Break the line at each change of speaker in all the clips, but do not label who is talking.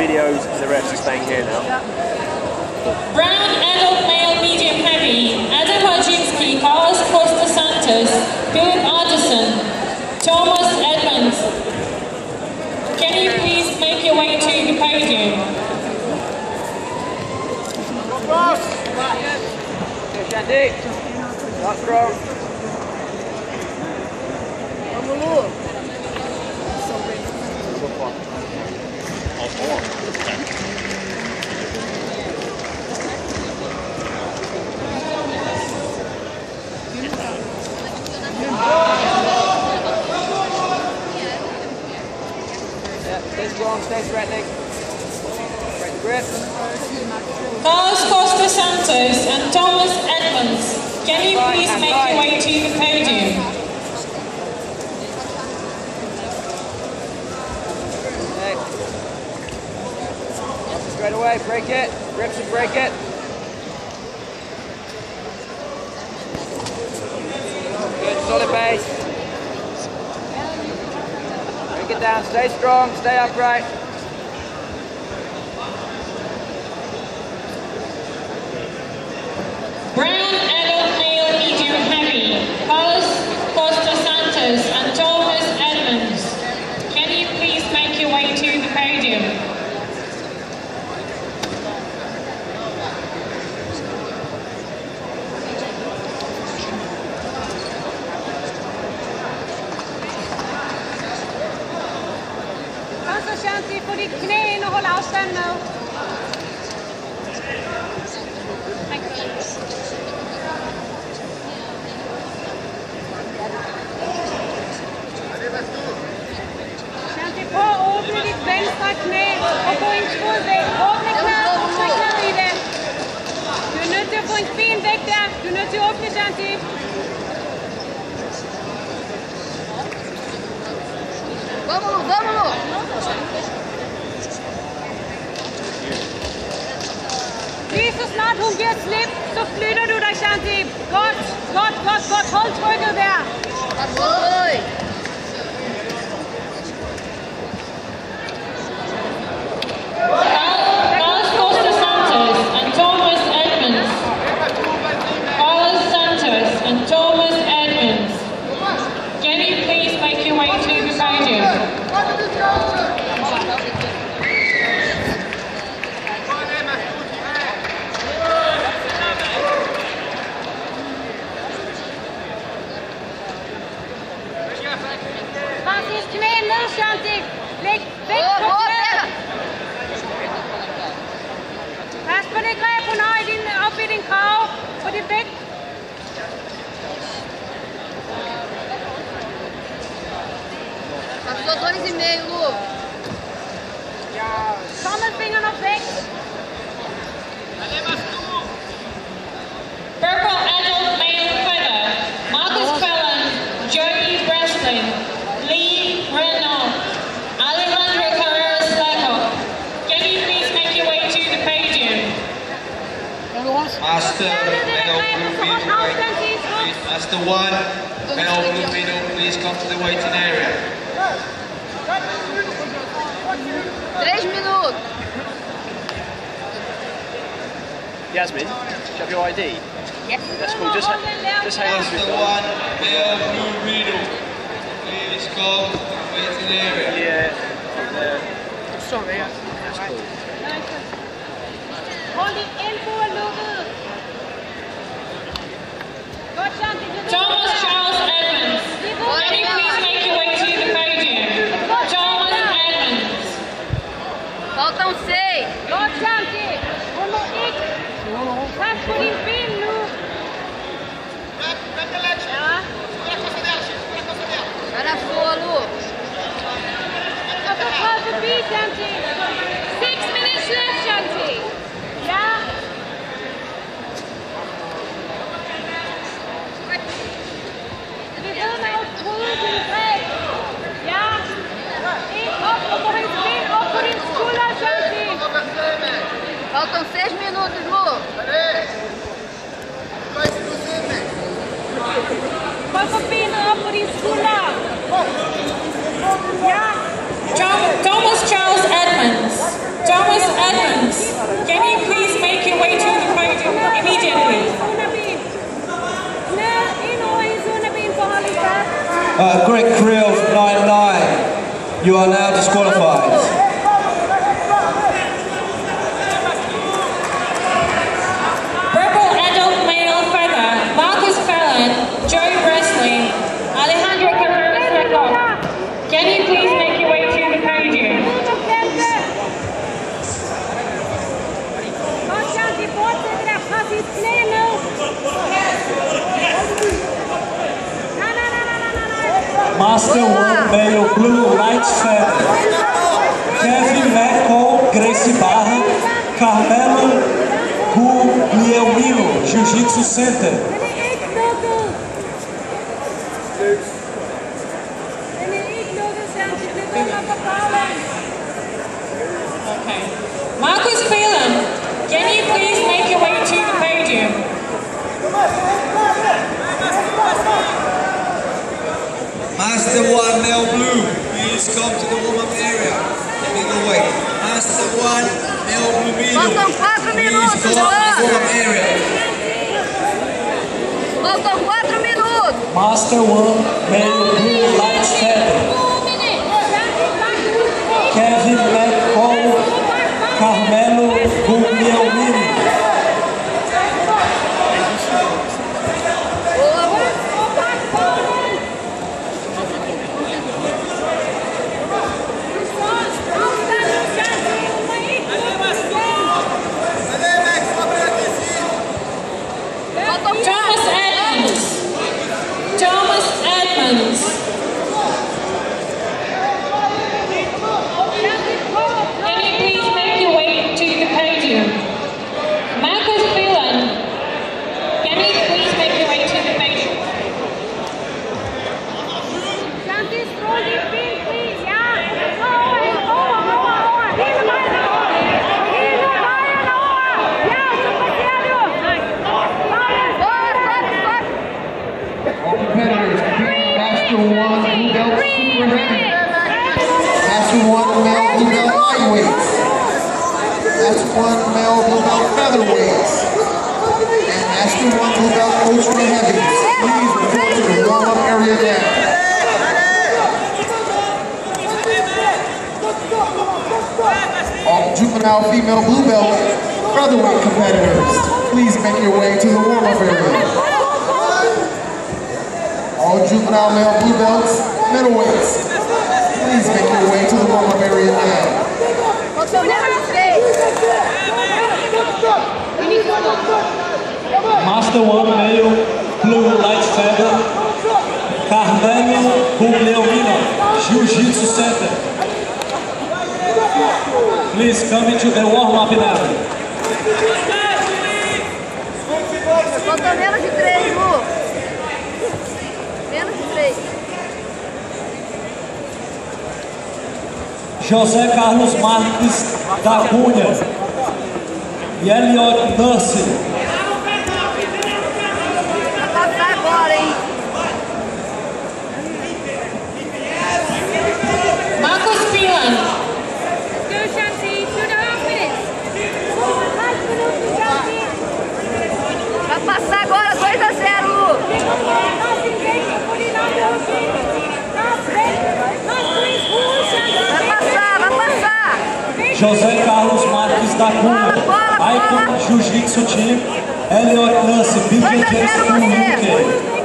videos and the rest are staying here now.
Brown adult male medium heavy, Adam Wojcicki, Carlos Costa Santos, Philip Anderson, Thomas Edmonds. Can you please make your way to the podium?
Shanti. Not strong. Yeah, stay strong, stay threatening. Break the grip.
Carlos Costa Santos and Thomas Edmonds. Can you please make your way to the podium?
Straight away, break it. Grips and break it. Good, solid base. Break it down, stay strong, stay upright.
Franzi. Vámonos, vámonos. Jesus naht und jetzt lebt so flüder du dein an sie. Gott, Gott, Gott, Gott, hol zurück, wer. Tá Keep.
Passou dois e meio, Lu.
Toma
Thomas,
finger
no pick.
Valeu,
Isrup.
Master one, male blue middle, please come to the waiting area.
Três minutos.
Yasmin, do you have your ID?
Yes.
That's cool. Just, just hang on to
Master
it. guys.
one, male blue middle, please come to the waiting area.
Yeah. Uh, that's cool.
Hold dit elboer
Thomas Charles Thomas Charles Edmonds. Thomas Edmonds, can you please make your way to the podium immediately?
Uh, Greg Creel, 9-9. You are now disqualified. Master 1 Male Blue Light Feather. Kevin Macon, Gracie Barra, Carmelo Guglielmino, Jiu-Jitsu Center.
Okay. Marcus Phelan, can you please make your way to the podium?
Master 1 Male Blue, please come to the warm-up area. Middleweight. Master 1 Male Blue Middle. Please come to the warm-up area.
Faltam quatro minutos.
Master 1 Male Blue Light Feather. Kevin Macon, Carmelo Guglielmino.
Faltam
Thomas Edmonds. Thomas Edmonds. Can you please make your way to the podium? Marcus Phelan. Can you please make your way to the podium?
All competitors competing in Master 1 Blue Belt Super Heavy. Master 1 Male Blue Belt Lightweights. Master 1 Male Blue Belt Featherweights. And Master 1 Blue Belt Ultra Heavies. Please report to the warm-up area now. All juvenile female blue belt featherweight competitors, please make your way to the warm-up area. All juvenile male blue belts, middleweights, please make your way to the warm-up area now.
Faltam menos de três.
Master 1 Center. Please come into the warm-up now.
Faltam menos de três, Lu. Menos de três.
José Carlos Marques da Cunha e Elliot Nurse. José Carlos Marques da Cunha, Icon. Jiu-Jitsu Team, Elliot Nurse, BJJ School. UK.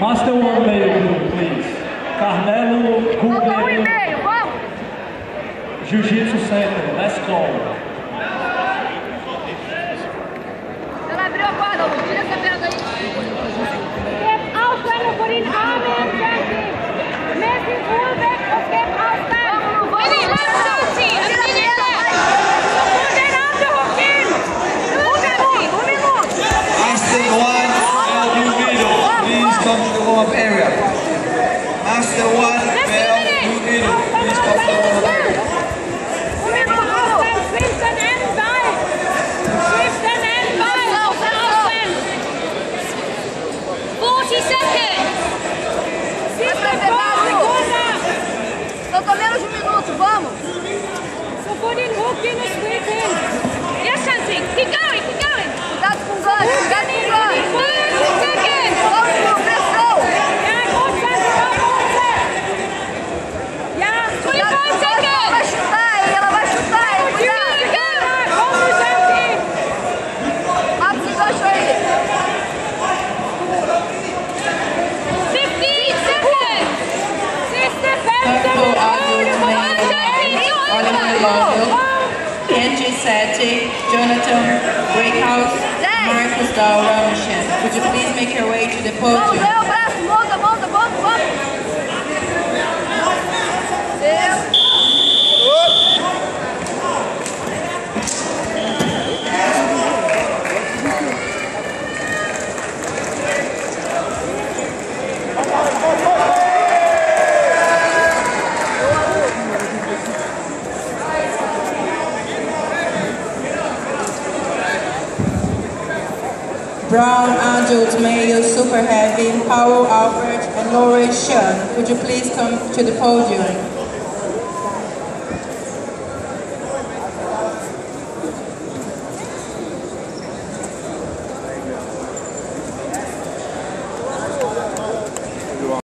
Master um e-mail, please. Carmelo
Guglielmo. Um e-mail, vamos!
Jiu-Jitsu Center, let's go.
Ela abriu a
porta,
Faltou menos de um minuto, vamos! O
Bonnie Hook nos 50. Jonathan Breakhouse, Marcus Dow Would you please make your way to the podium?
Oh,
brown adult male super heavy, Power Albert, and Laurie Shen. Would you please come to the podium?